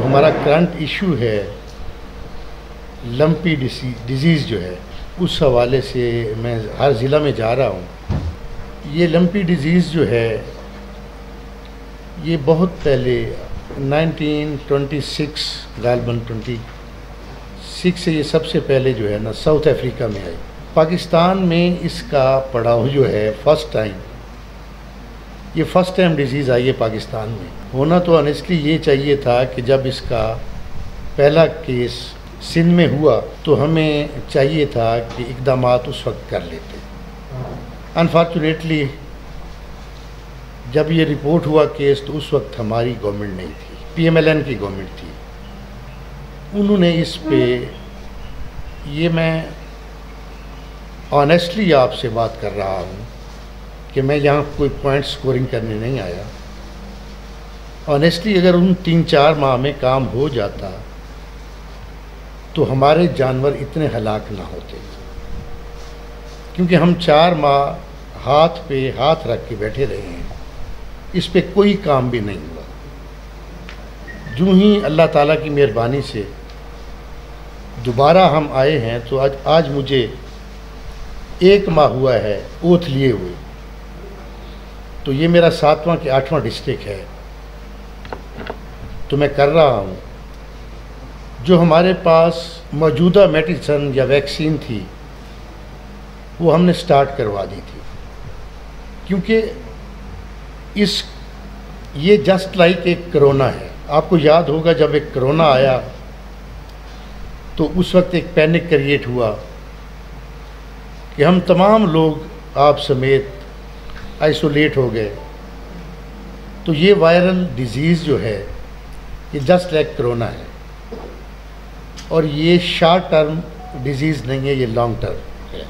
हमारा current issue है lumpy disease जो है, उस हवाले से मैं हर ज़िला में जा रहा हूँ। ये लंपी डिज़ीज़ जो है, ये बहुत पहले 1926 गालबन 26 से ये सबसे पहले जो है ना साउथ अफ्रीका में आई। पाकिस्तान में इसका पड़ाव जो है फ़र्स्ट टाइम ये फ़र्स्ट टाइम डिज़ीज़ आई है पाकिस्तान में। होना तो ऑनेस्टली ये चाहिए था कि जब इसका पहला केस सिंध में हुआ तो हमें चाहिए था कि इकदाम उस वक्त कर लेते। अनफॉर्चुनेटली जब ये रिपोर्ट हुआ केस तो उस वक्त हमारी गवर्नमेंट नहीं थी। पीएमएलएन की गवर्नमेंट थी। उन्होंने इस पे ये मैं ऑनेस्टली आपसे बात कर रहा हूँ कि मैं यहाँ कोई पॉइंट स्कोरिंग करने नहीं आया। ऑनेस्टली अगर उन तीन चार माह में काम हो जाता तो हमारे जानवर इतने हलाक ना होते। क्योंकि हम चार माह हाथ पे हाथ रख के बैठे रहे हैं। इस पे कोई काम भी नहीं हुआ। जो ही अल्लाह ताला की मेहरबानी से दोबारा हम आए हैं तो आज आज मुझे एक माह हुआ है, ओथ लिए हुए। तो ये मेरा सातवां कि आठवां डिस्ट्रिक्ट है। तो मैं कर रहा हूँ। जो हमारे पास मौजूदा मेडिसन या वैक्सीन थी, वो हमने स्टार्ट करवा दी थी। क्योंकि इस, ये जस्ट लाइक एक करोना है। आपको याद होगा जब एक करोना आया तो उस वक्त एक पैनिक क्रिएट हुआ कि हम तमाम लोग आप समेत आइसोलेट हो गए। तो ये वायरल डिज़ीज़ जो है ये जस्ट लाइक कोरोना है। और ये शॉर्ट टर्म डिज़ीज़ नहीं है, ये लॉन्ग टर्म है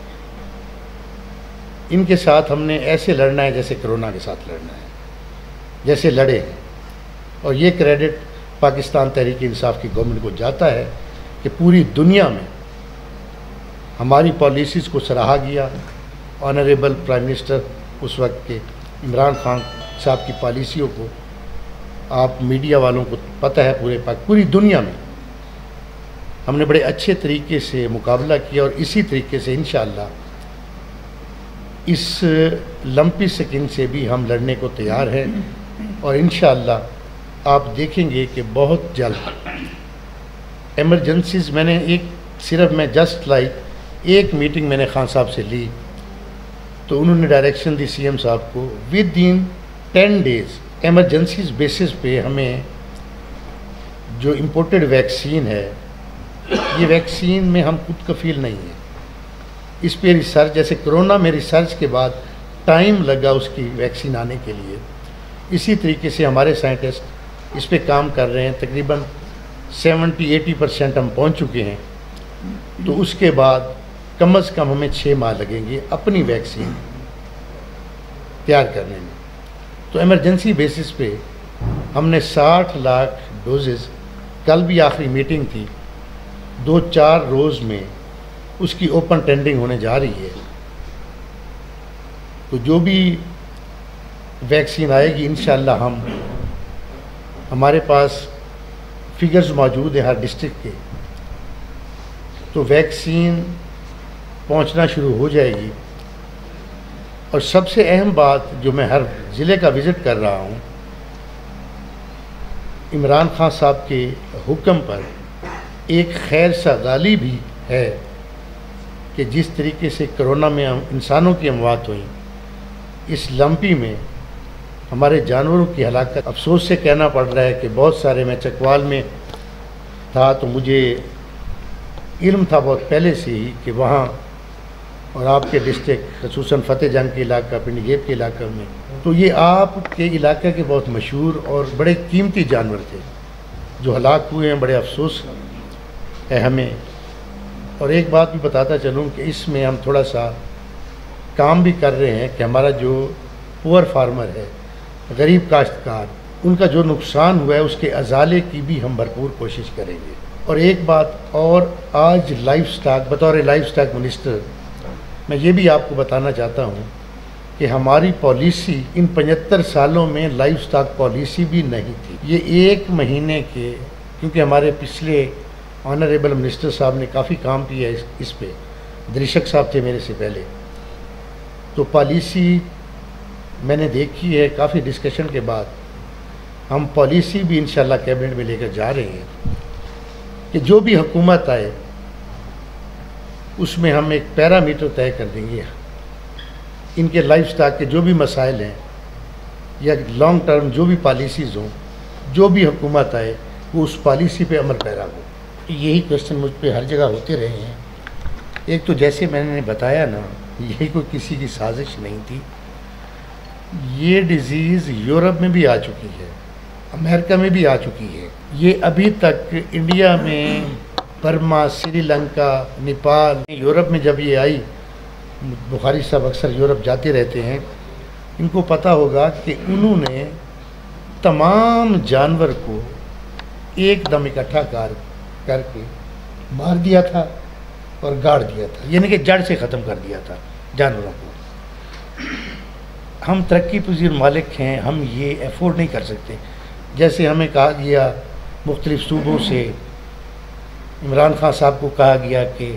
इनके साथ हमने ऐसे लड़ना है जैसे कोरोना के साथ लड़ना है। जैसे लड़े। हैं और ये क्रेडिट पाकिस्तान तहरीक इंसाफ की गवर्नमेंट को जाता है कि पूरी दुनिया में हमारी पॉलिसीज़ को सराहा गया। ऑनरेबल प्राइम मिनिस्टर उस वक्त के इमरान खान साहब की पॉलिसियों को आप मीडिया वालों को पता है पूरे पाक पूरी दुनिया में हमने बड़े अच्छे तरीके से मुकाबला किया और इसी तरीके से इन इस लंपी स्किन से भी हम लड़ने को तैयार हैं और इन आप देखेंगे कि बहुत जल्द एमरजेंसीज मैंने एक सिर्फ़ मैं जस्ट लाइक एक मीटिंग मैंने खान साहब से ली तो उन्होंने डायरेक्शन दी सीएम साहब को within ten days emergency basis पे हमें जो इम्पोर्टेड वैक्सीन है, ये वैक्सीन में हम खुद कफील नहीं है। इस पे रिसर्च जैसे कोरोना में रिसर्च के बाद टाइम लगा उसकी वैक्सीन आने के लिए। इसी तरीके से हमारे साइंटिस्ट इस पे काम कर रहे हैं। तकरीबन 70-80 परसेंट हम पहुँच चुके हैं। तो उसके बाद कम अज़ कम हमें छः माह लगेंगे अपनी वैक्सीन तैयार करने में। तो इमरजेंसी बेसिस पे हमने 60 लाख डोजेज़ कल भी आखिरी मीटिंग थी, दो चार रोज़ में उसकी ओपन टेंडिंग होने जा रही है। तो जो भी वैक्सीन आएगी इन हम, हमारे पास फिगर्स मौजूद हैं हर डिस्ट्रिक्ट के। तो वैक्सीन पहुँचना शुरू हो जाएगी। और सबसे अहम बात जो मैं हर ज़िले का विज़िट कर रहा हूँ, इमरान खान साहब के हुक्म पर एक खैर सगाली भी है कि जिस तरीके से कोरोना में इंसानों की अमवात हुई, इस लंपी में हमारे जानवरों की हलाकत। अफसोस से कहना पड़ रहा है कि बहुत सारे मैं चकवाल में था तो मुझे इल्म था बहुत पहले से ही कि वहाँ और आपके डिस्ट्रिक्ट खसूस फ़तेह जंग के इलाका पिंडगेब के इलाके में। तो ये आपके इलाके के बहुत मशहूर और बड़े कीमती जानवर थे, जो हलाक हुए हैं, बड़े अफसोस है हमें। और एक बात भी बताता चलूँ कि इसमें हम थोड़ा सा काम भी कर रहे हैं कि हमारा जो पुअर फार्मर है, गरीब काश्तकार, उनका जो नुकसान हुआ है, उसके अजाले की भी हम भरपूर कोशिश करेंगे। और एक बात और, आज लाइफ स्टाक बतौर लाइफ स्टाक मिनिस्टर मैं ये भी आपको बताना चाहता हूँ कि हमारी पॉलिसी इन पचहत्तर सालों में लाइफ स्टॉक पॉलिसी भी नहीं थी। ये एक महीने के, क्योंकि हमारे पिछले ऑनरेबल मिनिस्टर साहब ने काफ़ी काम किया इस इस पे। दृशक साहब थे मेरे से पहले। तो पॉलिसी मैंने देखी है काफ़ी डिस्कशन के बाद। हम पॉलिसी भी इन कैबिनेट में लेकर जा रहे हैं कि जो भी हुकूमत आए उसमें हम एक पैरामीटर तय कर देंगे। इनके लाइफ स्टाक के जो भी मसाइल हैं, या लॉन्ग टर्म जो भी पॉलिसीज़ हों, जो भी हुकूमत आए, वो उस पॉलिसी पे अमल पैरा हो। यही क्वेश्चन मुझ पर हर जगह होते रहे हैं। एक तो जैसे मैंने बताया ना, यही कोई किसी की साजिश नहीं थी। ये डिज़ीज़ यूरोप में भी आ चुकी है, अमेरिका में भी आ चुकी है। ये अभी तक इंडिया में बर्मा श्रीलंका, नेपाल, यूरोप में जब ये आई, बुखारी साहब अक्सर यूरोप जाते रहते हैं, इनको पता होगा कि उन्होंने तमाम जानवर को एकदम इकट्ठा कर, करके मार दिया था और गाड़ दिया था। यानी कि जड़ से ख़त्म कर दिया था जानवरों को। हम तरक्की पजीर मालिक हैं, हम ये अफोर्ड नहीं कर सकते। जैसे हमें कहा गया, मुख्तलिफ़ सूबों से इमरान खान साहब को कहा गया कि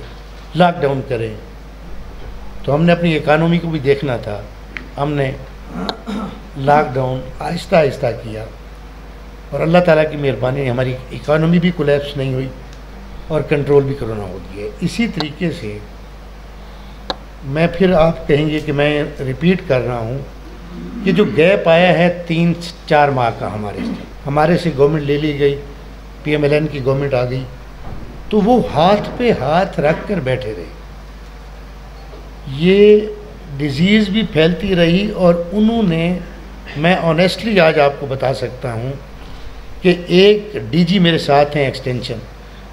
लॉकडाउन करें। तो हमने अपनी इकानमी को भी देखना था। हमने लॉकडाउन आहिस्ता आहिस्ता किया। और अल्लाह ताला की मेहरबानी, हमारी इकानमी भी कोलेप्स नहीं हुई और कंट्रोल भी कोरोना हो गया इसी तरीके से मैं फिर आप कहेंगे कि मैं रिपीट कर रहा हूँ कि जो गैप आया है तीन चार माह का हमारे से। हमारे से गवर्नमेंट ले ली गई पीएमएलएन की गवर्नमेंट आ गई। तो वो हाथ पे हाथ रख कर बैठे रहे। ये डिज़ीज़ भी फैलती रही और उन्होंने, मैं ऑनेस्टली आज आपको बता सकता हूँ कि एक डीजी मेरे साथ हैं एक्सटेंशन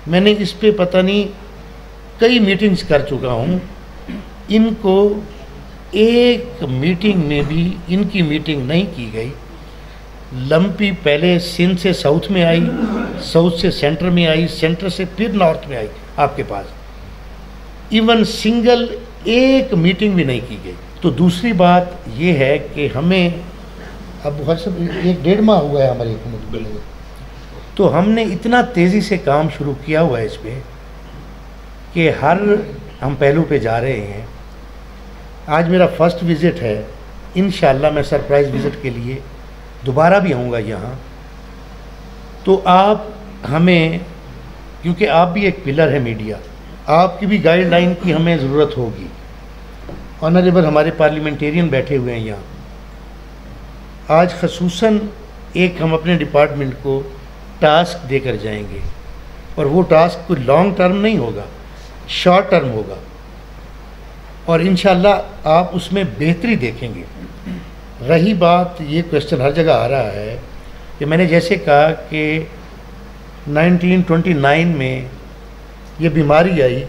मैंने इस पे पता नहीं कई मीटिंग्स कर चुका हूँ। इनको एक मीटिंग में भी, इनकी मीटिंग नहीं की गई। लंपी पहले सिंध से साउथ में आई, साउथ से सेंटर में आई, सेंटर से फिर नॉर्थ में आई आपके पास। इवन सिंगल एक मीटिंग भी नहीं की गई। तो दूसरी बात ये है कि हमें अब हर सब एक डेढ़ माह हुआ है हमारी हुकूमत को तो हमने इतना तेज़ी से काम शुरू किया हुआ है इस पर कि हर हम पहलू पे जा रहे हैं। आज मेरा फ़र्स्ट विज़िट है। इन मैं सरप्राइज़ विज़िट के लिए दोबारा भी आऊँगा यहाँ तो आप हमें, क्योंकि आप भी एक पिलर है मीडिया, आपकी भी गाइडलाइन की हमें ज़रूरत होगी। ऑनरेबल हमारे पार्लियामेंटेरियन बैठे हुए हैं यहाँ। आज खसूस एक हम अपने डिपार्टमेंट को टास्क देकर जाएँगे, और वो टास्क कोई लॉन्ग टर्म नहीं होगा शॉर्ट टर्म होगा। और इन आप उसमें बेहतरी देखेंगे। रही बात, ये क्वेश्चन हर जगह आ रहा है कि मैंने जैसे कहा कि 1929 में ये बीमारी आई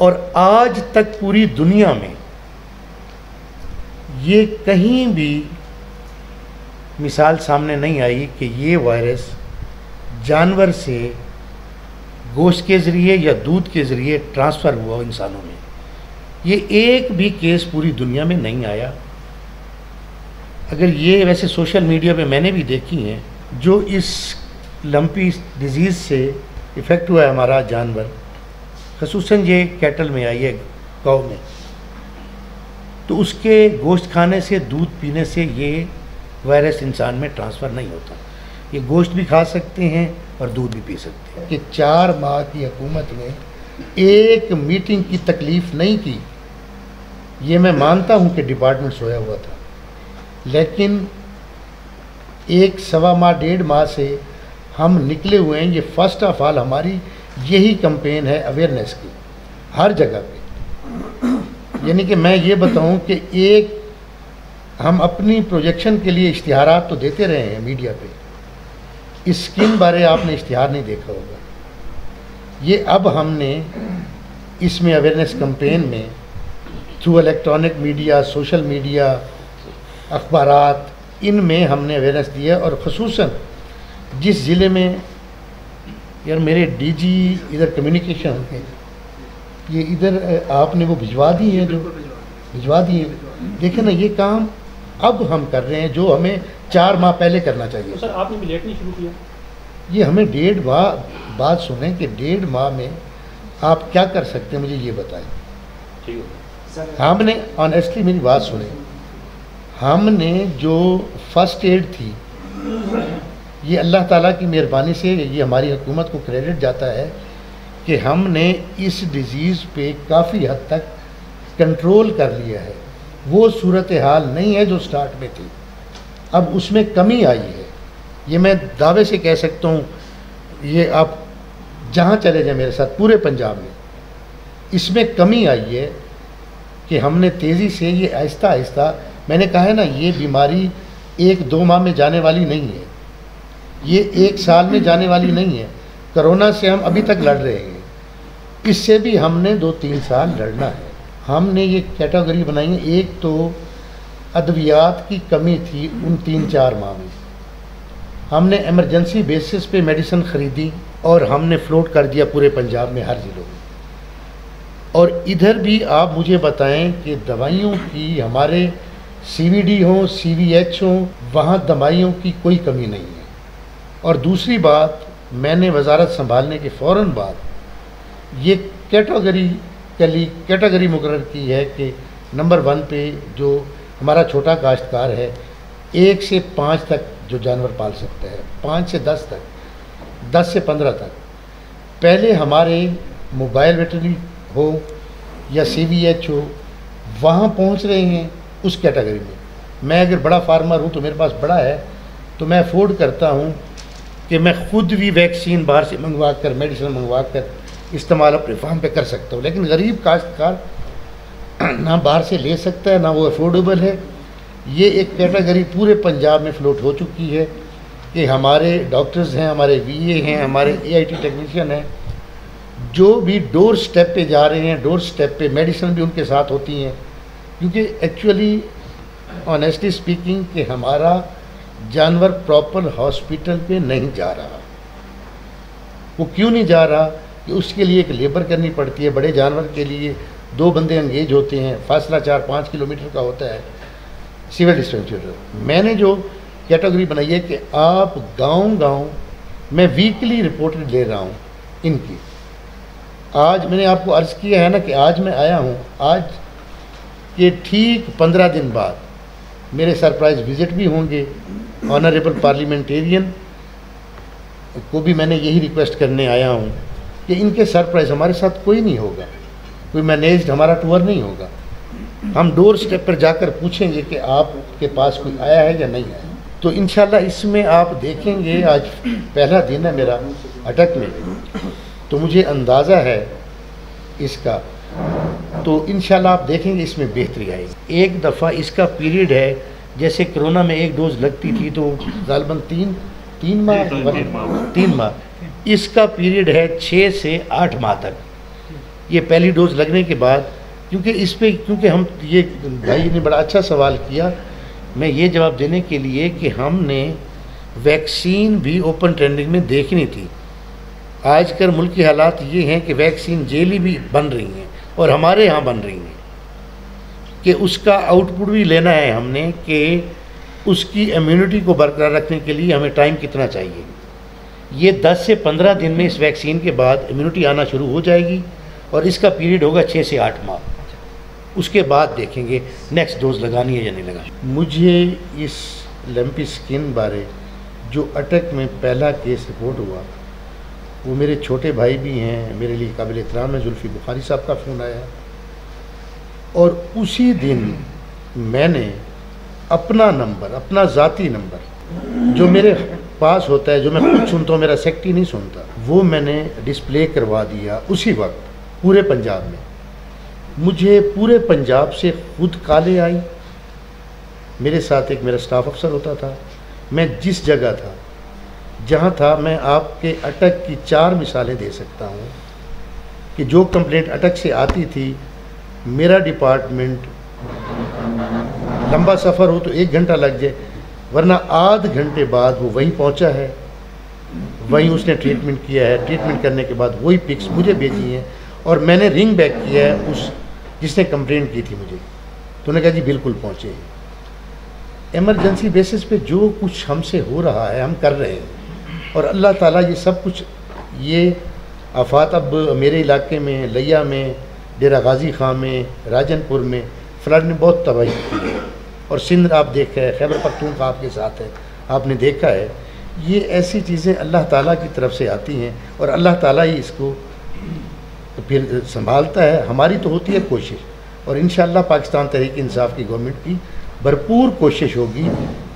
और आज तक पूरी दुनिया में ये कहीं भी मिसाल सामने नहीं आई कि ये वायरस जानवर से गोश्त के ज़रिए या दूध के ज़रिए ट्रांसफ़र हुआ इंसानों में। ये एक भी केस पूरी दुनिया में नहीं आया। अगर ये वैसे सोशल मीडिया पे मैंने भी देखी हैं, जो इस लंपी डिज़ीज़ से इफ़ेक्ट हुआ है हमारा जानवर खसूस ये कैटल में आई है गौ में। तो उसके गोश्त खाने से, दूध पीने से ये वायरस इंसान में ट्रांसफ़र नहीं होता। ये गोश्त भी खा सकते हैं और दूध भी पी सकते हैं। कि चार माह की हुकूमत ने एक मीटिंग की तकलीफ़ नहीं की। ये मैं मानता हूँ कि डिपार्टमेंट सोया हुआ था। लेकिन एक सवा माह, डेढ़ माह से हम निकले हुए हैं। ये फ़र्स्ट ऑफ़ ऑल हमारी यही कंपेन है अवेयरनेस की, हर जगह पे। यानी कि मैं ये बताऊँ कि एक हम अपनी प्रोजेक्शन के लिए इश्तहार तो देते रहे हैं मीडिया पे। स्कीम बारे आपने इश्तहार नहीं देखा होगा। ये अब हमने इसमें अवेयरनेस कंपेन में through electronic media social media अखबार इन में हमने अवेयरनेस दिया और खसूस जिस ज़िले में यार मेरे डीजी इधर कम्युनिकेशन है ये इधर आपने वो भिजवा दी है जो भिजवा दिए देखें ना ये काम अब हम कर रहे हैं जो हमें चार माह पहले करना चाहिए। तो सर आपने भी लेट नहीं शुरू किया? ये हमें डेढ़ माह बात सुने कि डेढ़ माह में आप क्या कर सकते हैं मुझे ये बताएँ। हमने ऑनेस्टली मेरी बात सुने। हमने जो फ़र्स्ट एड थी, ये अल्लाह ताला की मेहरबानी से ये हमारी हुकूमत को क्रेडिट जाता है कि हमने इस डिज़ीज़ पे काफ़ी हद तक कंट्रोल कर लिया है। वो सूरत हाल नहीं है जो स्टार्ट में थी। अब उसमें कमी आई है। ये मैं दावे से कह सकता हूँ, ये आप जहाँ चले जाएँ मेरे साथ, पूरे पंजाब में। इसमें कमी आई है कि हमने तेज़ी से ये आहिस्ता आहिस्ता मैंने कहा है ना, ये बीमारी एक दो माह में जाने वाली नहीं है। ये एक साल में जाने वाली नहीं है। कोरोना से हम अभी तक लड़ रहे हैं। इससे भी हमने दो तीन साल लड़ना है। हमने ये कैटेगरी बनाई है। एक तो अद्वियात की कमी थी उन तीन चार माह में। हमने इमरजेंसी बेसिस पे मेडिसिन ख़रीदी और हमने फ्लोट कर दिया पूरे पंजाब में, हर ज़िलों में। और इधर भी आप मुझे बताएँ कि दवाइयों की हमारे सीवीडी हो सीवीएच हो, वहाँ दवाइयों की कोई कमी नहीं है। और दूसरी बात, मैंने वजारत संभालने के फ़ौर बाद ये कैटेगरी, कली, कैटेगरी मुकर की है कि नंबर वन पे जो हमारा छोटा काश्तकार है, एक से पाँच तक जो जानवर पाल सकता है, पाँच से दस तक, दस से पंद्रह तक। पहले हमारे मोबाइल वेटरी हो या सी वी एच हो, वहाँ पहुँच रहे हैं। उस कैटेगरी में। मैं अगर बड़ा फार्मर हूँ तो मेरे पास बड़ा है तो मैं अफोर्ड करता हूँ कि मैं ख़ुद भी वैक्सीन बाहर से मंगवा कर मेडिसिन मंगवा कर इस्तेमाल अपने फार्म पे कर सकता हूँ। लेकिन गरीब काश्तकार ना बाहर से ले सकता है, ना वो अफोर्डेबल है। ये एक कैटेगरी पूरे पंजाब में फ्लोट हो चुकी है कि हमारे डॉक्टर्स हैं, हमारे वीए हैं, हमारे एआईटी टेक्नीशियन हैं, जो भी डोर स्टेप पे जा रहे हैं डोर स्टेप पे मेडिसिन भी उनके साथ होती हैं। क्योंकि एक्चुअली ऑनेस्टली स्पीकिंग कि हमारा जानवर प्रॉपर हॉस्पिटल पे नहीं जा रहा। वो क्यों नहीं जा रहा? कि उसके लिए एक लेबर करनी पड़ती है, बड़े जानवर के लिए। दो बंदे अंगेज होते हैं, फासला चार, पाँच किलोमीटर का होता है। सिविल डिस्पेंसरी मैंने जो कैटेगरी बनाई है कि आप गाँव गाँव मैं वीकली रिपोर्ट ले रहा हूँ इनकी। आज मैंने आपको अर्ज़ किया है ना कि आज मैं आया हूँ। आज के ठीक पंद्रह दिन बाद मेरे सरप्राइज़ विज़िट भी होंगे ऑनरेबल पार्लियामेंटेरियन को भी मैंने यही रिक्वेस्ट करने आया हूँ कि इनके सरप्राइज़ हमारे साथ कोई नहीं होगा, कोई मैनेज्ड हमारा टूर नहीं होगा। हम डोर स्टेप पर जाकर पूछेंगे कि आपके पास कोई आया है या नहीं आया। तो इन इसमें आप देखेंगे, आज पहला दिन है मेरा अटक में। तो मुझे अंदाज़ा है इसका तो इन आप देखेंगे इसमें बेहतरी आएगी। एक दफ़ा इसका पीरियड है जैसे कोरोना में एक डोज लगती थी तो गालबन तीन तीन माह तीन माह इसका पीरियड है छः से आठ माह तक। ये पहली डोज लगने के बाद क्योंकि इस पर क्योंकि हम ये भाई ने बड़ा अच्छा सवाल किया मैं ये जवाब देने के लिए कि हमने वैक्सीन भी ओपन ट्रेंडिंग में देखनी थी। आजकल मुल्क के हालात ये हैं कि वैक्सीन जेली भी बन रही हैं। और हमारे यहाँ बन रही हैं। कि उसका आउटपुट भी लेना है हमने कि उसकी इम्यूनिटी को बरकरार रखने के लिए हमें टाइम कितना चाहिए। ये 10 से 15 दिन में इस वैक्सीन के बाद इम्यूनिटी आना शुरू हो जाएगी और इसका पीरियड होगा छः से आठ माह। उसके बाद देखेंगे नेक्स्ट डोज लगानी है या नहीं लगानी। मुझे इस लम्पी स्किन बारे जो अटक में पहला केस रिपोर्ट हुआ वो मेरे छोटे भाई भी हैं, मेरे लिए काबिल एहतराम है, जुल्फ़ी बुखारी साहब का फ़ोन आया। और उसी दिन मैंने अपना नंबर, अपना ज़ाती नंबर, जो मेरे पास होता है, जो मैं खुद सुनता हूँ, मेरा सेक्टी नहीं सुनता, वो मैंने डिस्प्ले करवा दिया उसी वक्त, पूरे पंजाब में। मुझे पूरे पंजाब से खुद काले आई। मेरे साथ एक मेरा स्टाफ अफसर होता था। मैं जिस जगह था जहाँ था, मैं आपके अटक की चार मिसालें दे सकता हूँ कि जो कंप्लेंट अटक से आती थी, मेरा डिपार्टमेंट लंबा सफ़र हो तो एक घंटा लग जाए, वरना आध घंटे बाद वो वहीं पहुँचा है। वहीं उसने ट्रीटमेंट किया है। ट्रीटमेंट करने के बाद वही पिक्स मुझे भेजी हैं और मैंने रिंग बैक किया है उस जिसने कंप्लेंट की थी मुझे। तो उन्होंने कहा, जी, बिल्कुल पहुँचे इमरजेंसी बेसिस पे जो कुछ हमसे हो रहा है, हम कर रहे हैं। और अल्लाह ताला ये सब कुछ, ये आफात अब मेरे इलाके में, लिया में, डेरा गाजी खां में, राजनपुर में, फ्लड ने बहुत तबाही की है। और सिंध आप देख हैं खैबर पख्तूनख्वा आपके साथ है, आपने देखा है, ये ऐसी चीज़ें अल्लाह ताला की तरफ़ से आती हैं और अल्लाह ताला ही इसको फिर संभालता है। हमारी तो होती है कोशिश और इन पाकिस्तान तहरीक इंसाफ की गवर्नमेंट की भरपूर कोशिश होगी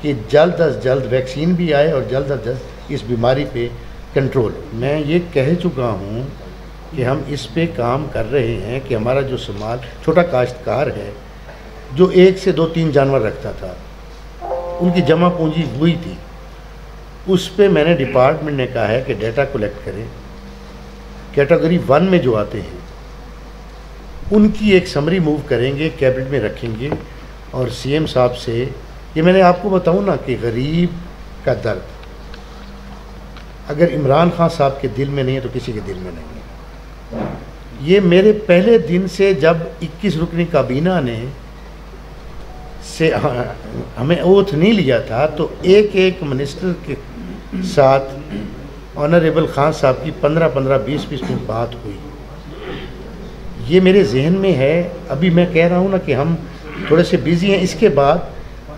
कि जल्द अज जल्द वैक्सीन भी आए और जल्द अज जल्द इस बीमारी पे कंट्रोल मैं ये कह चुका हूँ कि हम इस पे काम कर रहे हैं कि हमारा जो समाल छोटा काश्तकार है, जो एक से दो तीन जानवर रखता था, उनकी जमा पूंजी हुई थी, उस पे मैंने डिपार्टमेंट ने कहा है कि डेटा कलेक्ट करें। कैटेगरी वन में जो आते हैं, उनकी एक समरी मूव करेंगे कैबिनेट में रखेंगे, और सीएम साहब से, ये मैंने आपको बताऊँ ना कि गरीब का दर्द अगर इमरान खान साहब के दिल में नहीं है तो किसी के दिल में नहीं है। ये मेरे पहले दिन से जब 21 रुकनी काबीना ने से हमें ओथ नहीं लिया था तो एक एक मिनिस्टर के साथ ऑनरेबल खान साहब की पंद्रह पंद्रह बीस बीस मिनट बात हुई। ये मेरे जहन में है। अभी मैं कह रहा हूँ ना कि हम थोड़े से बिज़ी हैं। इसके बाद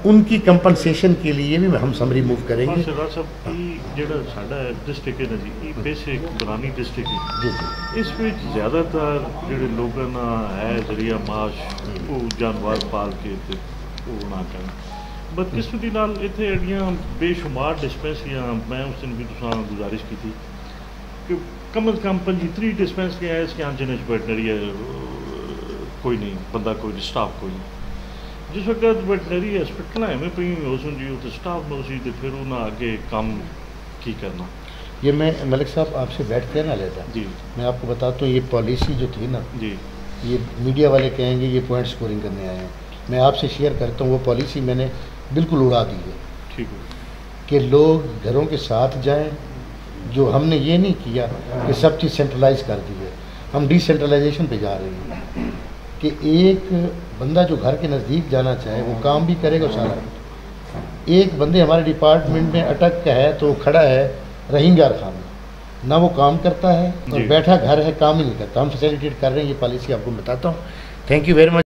उनकी कंपनसेशन के लिए भी हम समरी मूव करेंगे ਸਰਦਾਰ ਸਾਹਿਬ ਇਹ ਜਿਹੜਾ ਸਾਡਾ ਡਿਸਟ੍ਰਿਕਟ ਹੈ ਨਾ ਜੀ ਇਹ ਬੇਸਿਕ ਪੁਰਾਣੀ ਡਿਸਟ੍ਰਿਕਟ ਹੈ जी जी ਇਸ ਵਿੱਚ ਜ਼ਿਆਦਾਤਰ ਜਿਹੜੇ ਲੋਕਾਂ ਦਾ ਹੈ ਜ਼ਰੀਆ ਮਾਸ਼ ਉਹ ਜਾਨਵਰ ਪਾਲ ਕੇ ਤੇ ਉਹ ਨਾ ਕਰਨ ਬਦਕਿਸਮਤੀ ਨਾਲ ਇੱਥੇ ਜਿਹੜੀਆਂ ਬੇਸ਼ੁਮਾਰ ਡਿਸਪੈਂਸਰੀਆਂ ਮੈਂ ਉਸ ਦਿਨ ਵੀ ਤੁਸਾਂ ਗੁਜ਼ਾਰਿਸ਼ ਕੀਤੀ ਕਿ ਕਮ ਅਜ਼ ਕਮ 25 ਡਿਸਪੈਂਸਰੀਆਂ ਇਸ ਕੇ ਜਿਹਨਾਂ ਚ ਵੈਟਨਰੀ ਹੈ ਕੋਈ ਨਹੀਂ ਬੰਦਾ ਕੋਈ ਸਟਾਫ ਕੋਈ ਨਹੀਂ जिस वक़्त वेटनरी हॉस्पिटल आहिनि पियूं हुजनि जी त स्टाफ में उसी तो फिर उन्हें आगे काम की करना ये मैं मलिक साहब आपसे बैठ के ना लेता जी मैं आपको बताता हूँ ये पॉलिसी जो थी ना जी ये मीडिया वाले कहेंगे ये पॉइंट स्कोरिंग करने आए हैं मैं आपसे शेयर करता हूँ वो पॉलिसी मैंने बिल्कुल उड़ा दी है ठीक है कि लोग घरों के साथ जाएँ जो हमने ये नहीं किया कि सब चीज़ सेंट्रलाइज कर दी है हम डिसेंट्रलाइजेशन पे जा रहे हैं कि एक बंदा जो घर के नज़दीक जाना चाहे वो काम भी करेगा सारा एक बंदे हमारे डिपार्टमेंट में अटक का है तो वो खड़ा है रहीम यार खान ना वो काम करता है और बैठा घर है काम ही नहीं करता। हम फैसिलिटेट कर रहे हैं ये पॉलिसी आपको बताता हूँ। Thank you very much